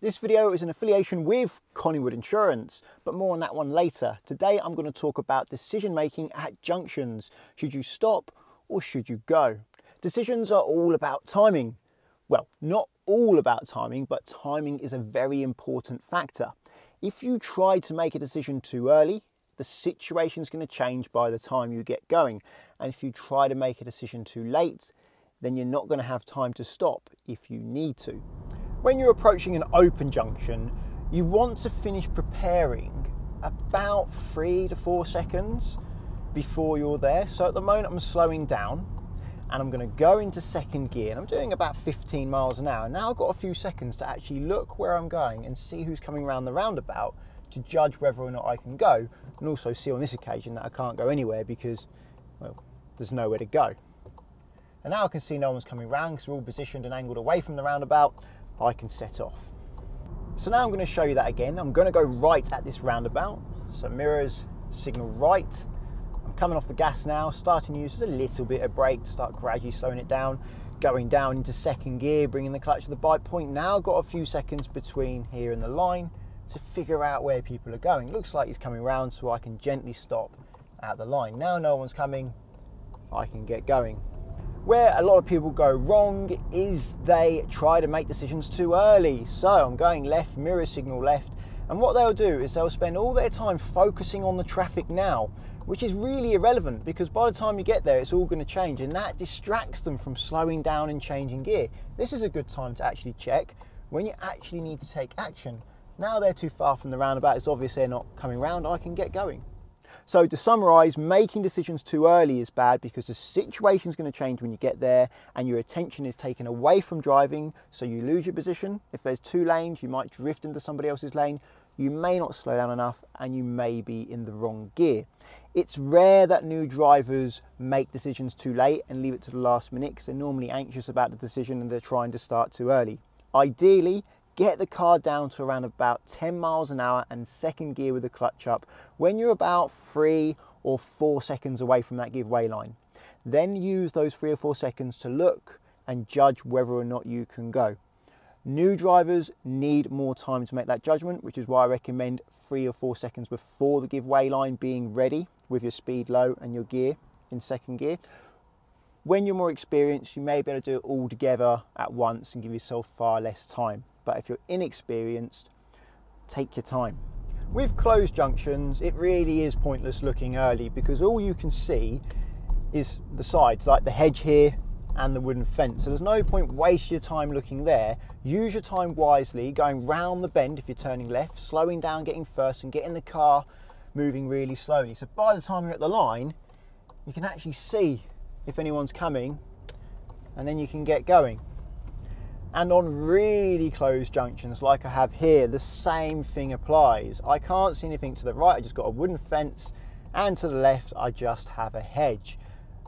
This video is an affiliation with Collingwood Insurance, but more on that one later. Today I'm going to talk about decision making at junctions. Should you stop or should you go? Decisions are all about timing. Well, not all about timing, but timing is a very important factor. If you try to make a decision too early, the situation is going to change by the time you get going. And if you try to make a decision too late, then you're not going to have time to stop if you need to. When you're approaching an open junction, you want to finish preparing about three to four seconds before you're there. So at the moment, I'm slowing down and I'm going to go into second gear and I'm doing about 15 miles an hour. Now I've got a few seconds to actually look where I'm going and see who's coming around the roundabout to judge whether or not I can go and also see on this occasion that I can't go anywhere because, well, there's nowhere to go. And now I can see no one's coming round because we're all positioned and angled away from the roundabout. I can set off. So now I'm going to show you that again. I'm going to go right at this roundabout. So mirrors, signal right. I'm coming off the gas now, starting to use a little bit of brake to start gradually slowing it down, going down into second gear, bringing the clutch to the bite point. Now got a few seconds between here and the line to figure out where people are going. Looks like he's coming round so I can gently stop at the line. Now no one's coming, I can get going. Where a lot of people go wrong is they try to make decisions too early. So I'm going left, mirror signal left, and what they'll do is they'll spend all their time focusing on the traffic now, which is really irrelevant because by the time you get there, it's all going to change, and that distracts them from slowing down and changing gear. This is a good time to actually check when you actually need to take action. Now they're too far from the roundabout, it's obvious they're not coming round, I can get going. So to summarise, making decisions too early is bad because the situation is going to change when you get there and your attention is taken away from driving so you lose your position. If there's two lanes, you might drift into somebody else's lane. You may not slow down enough and you may be in the wrong gear. It's rare that new drivers make decisions too late and leave it to the last minute because they're normally anxious about the decision and they're trying to start too early. Ideally, get the car down to around about 10 miles an hour and second gear with the clutch up when you're about three or four seconds away from that give way line. Then use those three or four seconds to look and judge whether or not you can go. New drivers need more time to make that judgment, which is why I recommend three or four seconds before the give way line being ready with your speed low and your gear in second gear. When you're more experienced, you may be able to do it all together at once and give yourself far less time. But if you're inexperienced, take your time. With closed junctions, it really is pointless looking early because all you can see is the sides, like the hedge here and the wooden fence. So there's no point waste your time looking there. Use your time wisely, going round the bend if you're turning left, slowing down, getting first, and getting the car moving really slowly. So by the time you're at the line, you can actually see if anyone's coming, and then you can get going. And on really closed junctions like I have here, the same thing applies. I can't see anything to the right, I just got a wooden fence, and to the left, I just have a hedge.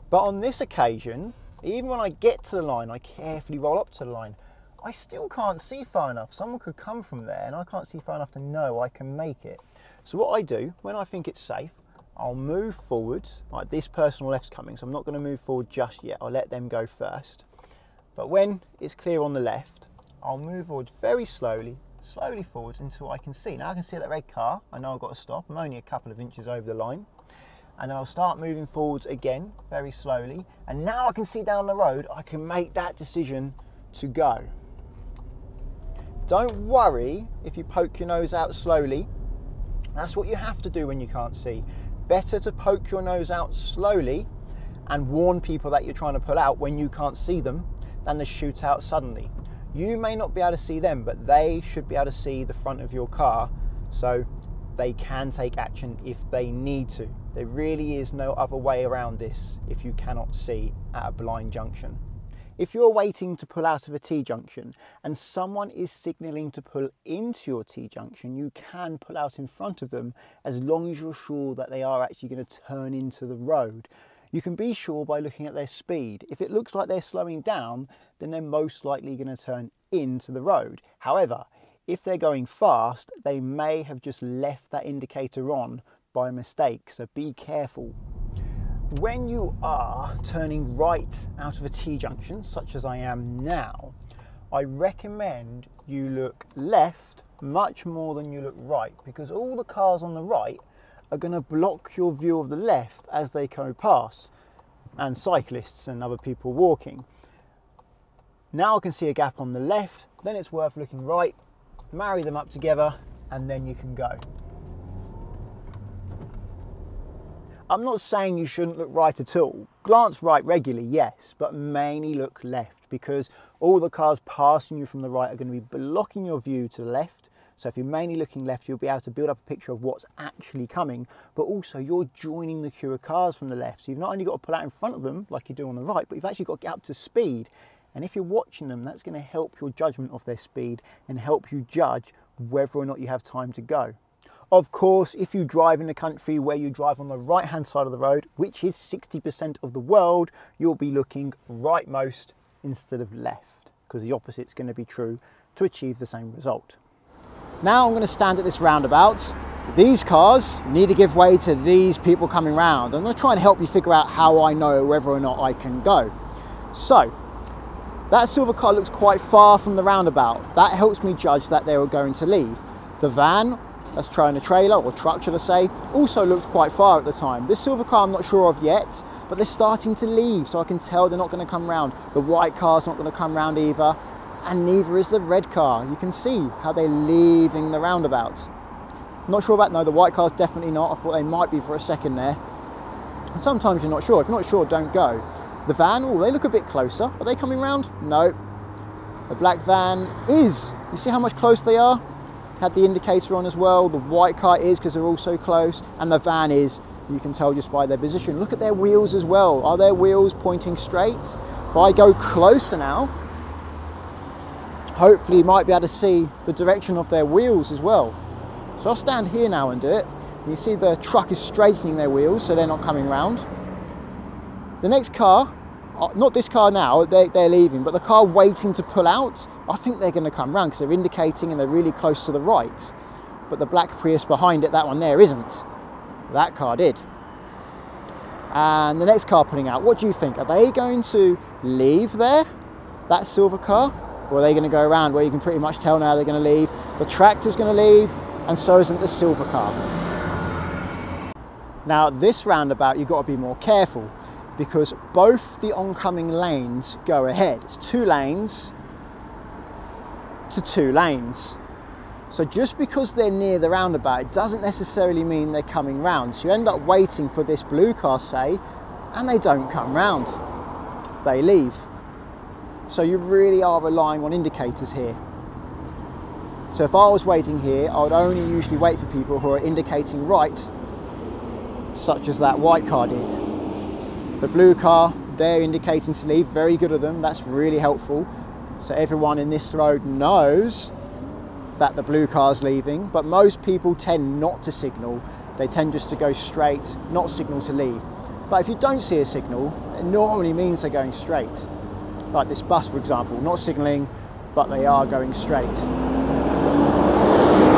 But on this occasion, even when I get to the line, I carefully roll up to the line. I still can't see far enough. Someone could come from there and I can't see far enough to know I can make it. So what I do, when I think it's safe, I'll move forwards, like this person on left's coming, so I'm not gonna move forward just yet. I'll let them go first. But when it's clear on the left, I'll move forward very slowly, slowly forwards until I can see. Now I can see that red car. I know I've got to stop. I'm only a couple of inches over the line. And then I'll start moving forwards again, very slowly. And now I can see down the road, I can make that decision to go. Don't worry if you poke your nose out slowly. That's what you have to do when you can't see. Better to poke your nose out slowly and warn people that you're trying to pull out when you can't see them than the shootout suddenly. You may not be able to see them, but they should be able to see the front of your car so they can take action if they need to. There really is no other way around this if you cannot see at a blind junction. If you're waiting to pull out of a T junction and someone is signalling to pull into your T junction, you can pull out in front of them as long as you're sure that they are actually going to turn into the road. You can be sure by looking at their speed. If it looks like they're slowing down, then they're most likely going to turn into the road. However, if they're going fast, they may have just left that indicator on by mistake, so be careful. When you are turning right out of a T junction, such as I am now, I recommend you look left much more than you look right because all the cars on the right are going to block your view of the left as they go past and cyclists and other people walking. Now I can see a gap on the left, then it's worth looking right, marry them up together, and then you can go. I'm not saying you shouldn't look right at all. Glance right regularly, yes, but mainly look left because all the cars passing you from the right are going to be blocking your view to the left. So if you're mainly looking left, you'll be able to build up a picture of what's actually coming, but also you're joining the queue of cars from the left. So you've not only got to pull out in front of them like you do on the right, but you've actually got to get up to speed. And if you're watching them, that's going to help your judgment of their speed and help you judge whether or not you have time to go. Of course, if you drive in a country where you drive on the right hand side of the road, which is 60% of the world, you'll be looking rightmost instead of left, because the opposite is going to be true to achieve the same result. Now I'm going to stand at this roundabout. These cars need to give way to these people coming round. I'm going to try and help you figure out how I know whether or not I can go. So, that silver car looks quite far from the roundabout. That helps me judge that they were going to leave. The van that's trying a trailer or truck should I say, also looks quite far at the time. This silver car I'm not sure of yet, but they're starting to leave, so I can tell they're not going to come round. The white car's not going to come round either, and neither is the red car. You can see how they're leaving the roundabout. Not sure about, no, the white car's definitely not. I thought they might be for a second there. And sometimes you're not sure. If you're not sure, don't go. The van, oh, they look a bit closer. Are they coming round? No. The black van is. You see how much close they are? had the indicator on as well. The white car is because they're all so close, and the van is. You can tell just by their position. Look at their wheels as well. Are their wheels pointing straight? If I go closer now, hopefully you might be able to see the direction of their wheels as well. So I'll stand here now and do it. You see the truck is straightening their wheels so they're not coming round. The next car uh, not this car now, they're, they're leaving, but the car waiting to pull out, I think they're going to come round because they're indicating and they're really close to the right. But the black Prius behind it, that one there isn't. That car did. And the next car pulling out, what do you think? Are they going to leave there, that silver car? Or are they going to go around where you can pretty much tell now they're going to leave? The tractor's going to leave, and so isn't the silver car. Now, this roundabout, you've got to be more careful because both the oncoming lanes go ahead. It's two lanes to two lanes. So just because they're near the roundabout, it doesn't necessarily mean they're coming round. So you end up waiting for this blue car, say, and they don't come round. They leave. So you really are relying on indicators here. So if I was waiting here, I would only usually wait for people who are indicating right, such as that white car did. The blue car, they're indicating to leave, very good of them, that's really helpful. So everyone in this road knows that the blue car's leaving, but most people tend not to signal. They tend just to go straight, not signal to leave. But if you don't see a signal, it normally means they're going straight. Like this bus, for example, not signalling, but they are going straight.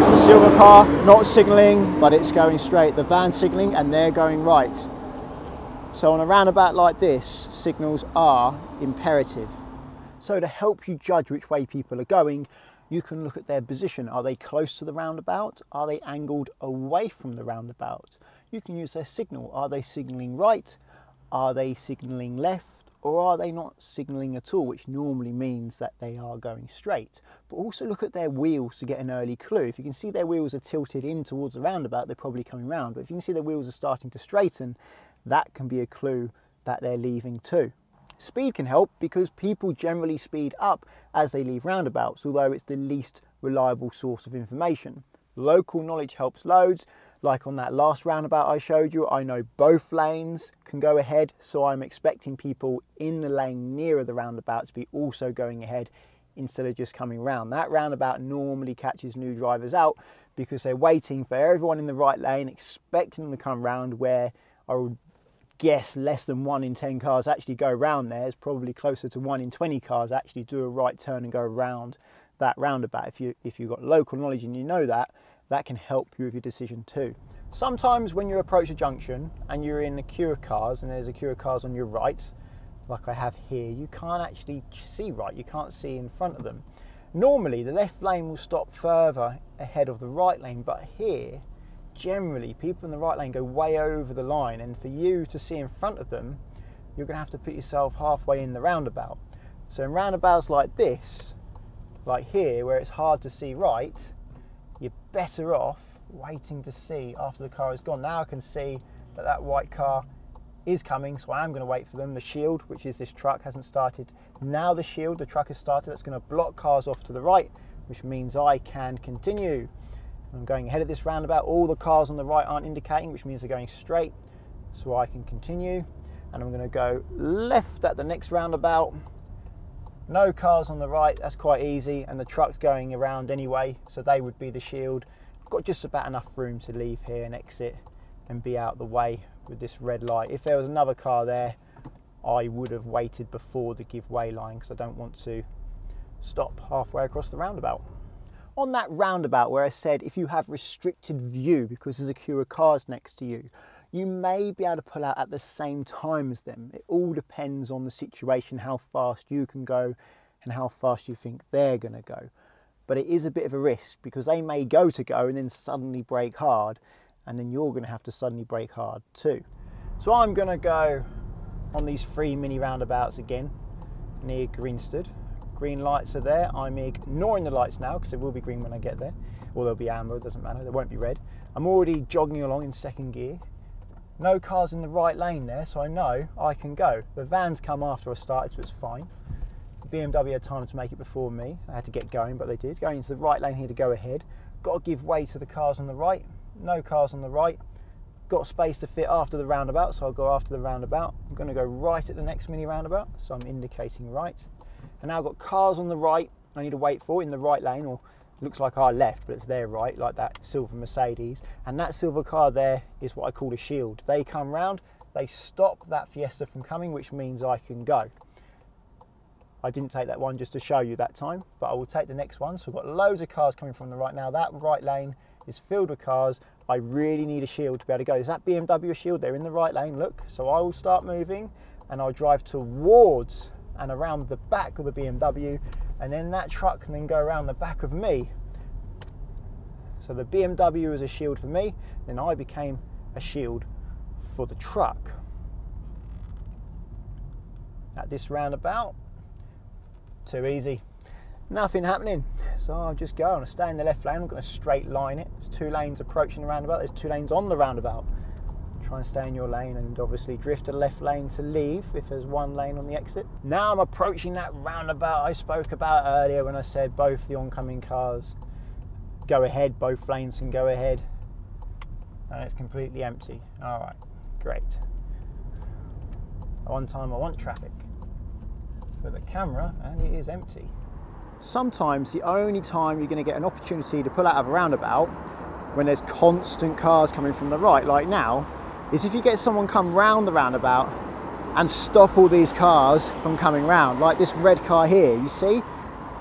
The silver car, not signalling, but it's going straight. The van signalling, and they're going right. So on a roundabout like this, signals are imperative. So to help you judge which way people are going, you can look at their position. Are they close to the roundabout? Are they angled away from the roundabout? You can use their signal. Are they signalling right? Are they signalling left? Or are they not signalling at all, which normally means that they are going straight. But also look at their wheels to get an early clue. If you can see their wheels are tilted in towards the roundabout, they're probably coming round. But if you can see their wheels are starting to straighten, that can be a clue that they're leaving too. Speed can help because people generally speed up as they leave roundabouts, although it's the least reliable source of information. Local knowledge helps loads. Like on that last roundabout I showed you, I know both lanes can go ahead, so I'm expecting people in the lane nearer the roundabout to be also going ahead instead of just coming round. That roundabout normally catches new drivers out because they're waiting for everyone in the right lane, expecting them to come round where I would guess less than one in 10 cars actually go around there. It's probably closer to one in 20 cars actually do a right turn and go around that roundabout. If, you, if you've got local knowledge and you know that, that can help you with your decision too. Sometimes when you approach a junction and you're in a queue of cars and there's a queue of cars on your right, like I have here, you can't actually see right, you can't see in front of them. Normally the left lane will stop further ahead of the right lane, but here, generally people in the right lane go way over the line and for you to see in front of them, you're gonna have to put yourself halfway in the roundabout. So in roundabouts like this, like here, where it's hard to see right, you're better off waiting to see after the car is gone. Now I can see that that white car is coming, so I am going to wait for them. The shield, which is this truck, hasn't started. Now the shield, the truck has started, that's going to block cars off to the right, which means I can continue. I'm going ahead of this roundabout. All the cars on the right aren't indicating, which means they're going straight, so I can continue. And I'm going to go left at the next roundabout. No cars on the right, that's quite easy, and the truck's going around anyway, so they would be the shield. I've got just about enough room to leave here and exit and be out the way with this red light. If there was another car there, I would have waited before the give way line because I don't want to stop halfway across the roundabout. On that roundabout where I said if you have restricted view because there's a queue of cars next to you, you may be able to pull out at the same time as them. It all depends on the situation, how fast you can go and how fast you think they're going to go. But it is a bit of a risk because they may go to go and then suddenly brake hard and then you're going to have to suddenly brake hard too. So I'm going to go on these three mini roundabouts again near Greensted. Green lights are there. I'm ignoring the lights now because they will be green when I get there, or they'll be amber, it doesn't matter, they won't be red. I'm already jogging along in second gear. No cars in the right lane there, so I know I can go. The vans come after I started, so it's fine. The BMW had time to make it before me. I had to get going, but they did. Going into the right lane here to go ahead. Got to give way to the cars on the right no cars on the right. Got space to fit after the roundabout, so I'll go after the roundabout. I'm going to go right at the next mini roundabout, so I'm indicating right. And now I've got cars on the right I need to wait for in the right lane, or looks like I left, but it's their right, like that silver Mercedes. And that silver car there is what I call a shield. They come round, they stop that Fiesta from coming, which means I can go. I didn't take that one just to show you that time, but I will take the next one. So we've got loads of cars coming from the right now. That right lane is filled with cars. I really need a shield to be able to go. Is that BMW shield? They're in the right lane, look. So I will start moving and I'll drive towards and around the back of the BMW and then that truck can then go around the back of me. So the BMW is a shield for me, then I became a shield for the truck. At this roundabout, too easy nothing happening. So I'll just go and stay in the left lane. I'm going to straight line it. There's two lanes approaching the roundabout. There's two lanes on the roundabout. Try and stay in your lane and obviously drift a left lane to leave if there's one lane on the exit. Now I'm approaching that roundabout I spoke about earlier when I said both the oncoming cars go ahead, both lanes can go ahead. And it's completely empty. All right, great. One time I want traffic for the camera and it is empty sometimes the only time you're going to get an opportunity to pull out of a roundabout when there's constant cars coming from the right, like now, is if you get someone come round the roundabout and stop all these cars from coming round, like this red car here, you see?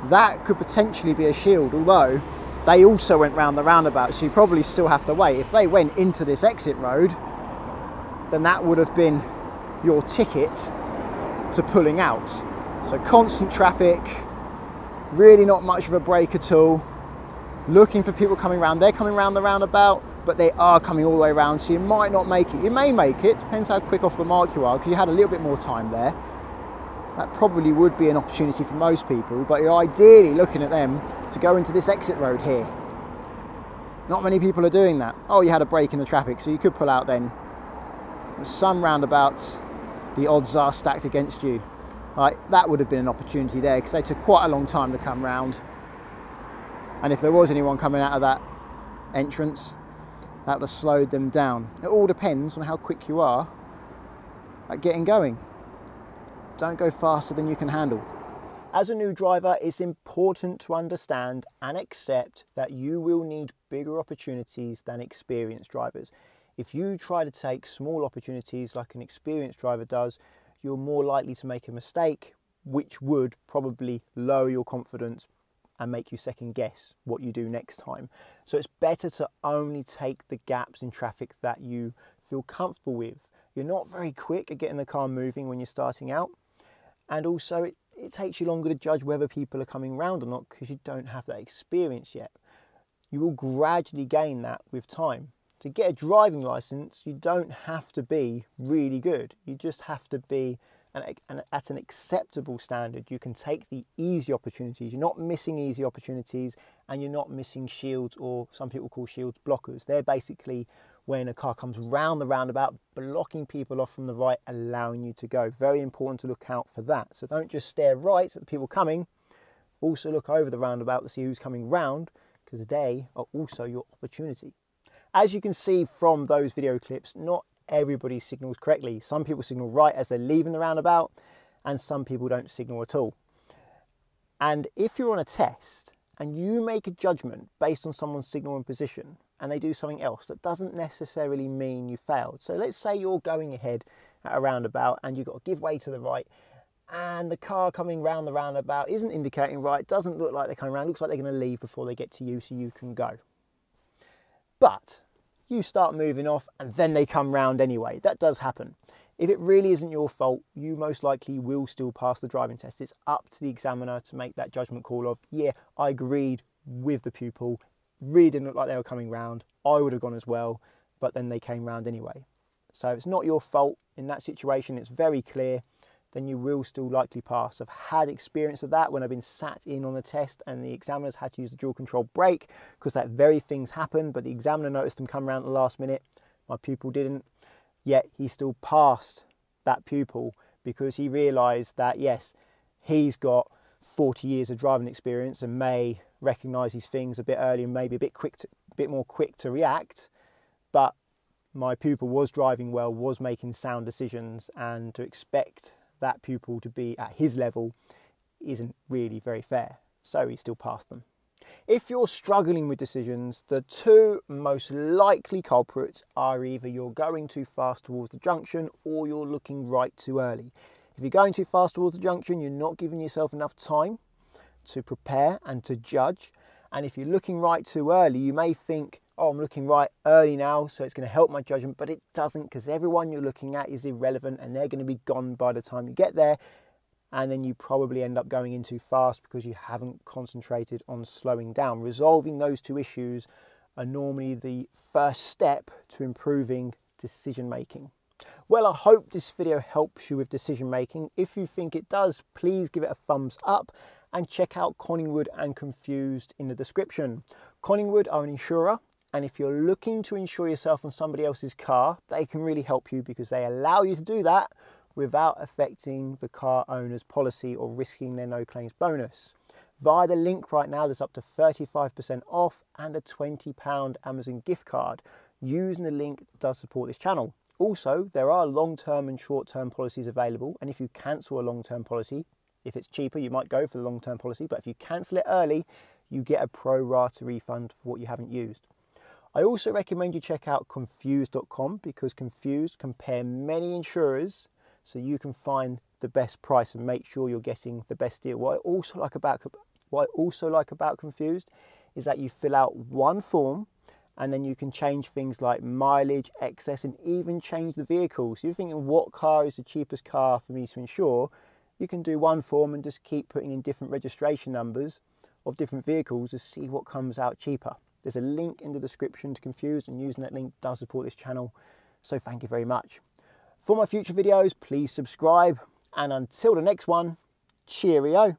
That could potentially be a shield, although they also went round the roundabout, so you probably still have to wait. If they went into this exit road, then that would have been your ticket to pulling out. So constant traffic, really not much of a break at all. Looking for people coming round. They're coming round the roundabout, but they are coming all the way around, so you might not make it. You may make it, depends how quick off the mark you are, because you had a little bit more time there. That probably would be an opportunity for most people, but you're ideally looking at them to go into this exit road here. Not many people are doing that. Oh, you had a break in the traffic, so you could pull out then. Some roundabouts, the odds are stacked against you. Like that would have been an opportunity there because they took quite a long time to come round. And if there was anyone coming out of that entrance, that would have slowed them down. It all depends on how quick you are at getting going. Don't go faster than you can handle. As a new driver, it's important to understand and accept that you will need bigger opportunities than experienced drivers. If you try to take small opportunities like an experienced driver does, you're more likely to make a mistake, which would probably lower your confidence and make you second guess what you do next time. So it's better to only take the gaps in traffic that you feel comfortable with. You're not very quick at getting the car moving when you're starting out. And also, it, it takes you longer to judge whether people are coming round or not because you don't have that experience yet. You will gradually gain that with time. To get a driving license, you don't have to be really good. You just have to be an, an, at an acceptable standard. You can take the easy opportunities. You're not missing easy opportunities and you're not missing shields or some people call shields blockers. They're basically when a car comes round the roundabout, blocking people off from the right, allowing you to go. Very important to look out for that. So don't just stare right at the people coming, also look over the roundabout to see who's coming round, because they are also your opportunity. As you can see from those video clips, not everybody signals correctly. Some people signal right as they're leaving the roundabout, and some people don't signal at all. And if you're on a test and you make a judgment based on someone's signal and position, and they do something else, that doesn't necessarily mean you failed. So let's say you're going ahead at a roundabout and you've got to give way to the right and the car coming round the roundabout isn't indicating right, doesn't look like they're coming around, looks like they're going to leave before they get to you so you can go. But you start moving off and then they come round anyway. That does happen. If it really isn't your fault, you most likely will still pass the driving test. It's up to the examiner to make that judgment call of, yeah, I agreed with the pupil really didn't look like they were coming round. I would have gone as well, but then they came round anyway. So it's not your fault in that situation. It's very clear. Then you will still likely pass. I've had experience of that when I've been sat in on a test and the examiners had to use the dual control brake because that very things happened, but the examiner noticed them come around at the last minute. My pupil didn't. Yet he still passed that pupil because he realised that yes, he's got 40 years of driving experience and may recognise these things a bit earlier and maybe a bit quick, to, a bit more quick to react. But my pupil was driving well, was making sound decisions, and to expect that pupil to be at his level isn't really very fair. So he still passed them. If you're struggling with decisions, the two most likely culprits are either you're going too fast towards the junction or you're looking right too early. If you're going too fast towards the junction, you're not giving yourself enough time to prepare and to judge. And if you're looking right too early, you may think, oh, I'm looking right early now, so it's going to help my judgment, but it doesn't because everyone you're looking at is irrelevant and they're going to be gone by the time you get there. And then you probably end up going in too fast because you haven't concentrated on slowing down. Resolving those two issues are normally the first step to improving decision making. Well, I hope this video helps you with decision making. If you think it does, please give it a thumbs up and check out Collingwood and Confused in the description. Collingwood are an insurer and if you're looking to insure yourself on somebody else's car, they can really help you because they allow you to do that without affecting the car owner's policy or risking their no claims bonus. Via the link right now, there's up to 35% off and a £20 Amazon gift card. Using the link does support this channel. Also, there are long-term and short-term policies available, and if you cancel a long-term policy, if it's cheaper, you might go for the long-term policy, but if you cancel it early, you get a pro rata refund for what you haven't used. I also recommend you check out confused.com because Confused compare many insurers so you can find the best price and make sure you're getting the best deal. What I also like about what I also like about Confused is that you fill out one form and then you can change things like mileage, excess, and even change the vehicle. So you're thinking what car is the cheapest car for me to insure? you can do one form and just keep putting in different registration numbers of different vehicles to see what comes out cheaper. There's a link in the description to Confused and using that link does support this channel. So thank you very much. For my future videos, please subscribe. And until the next one, cheerio.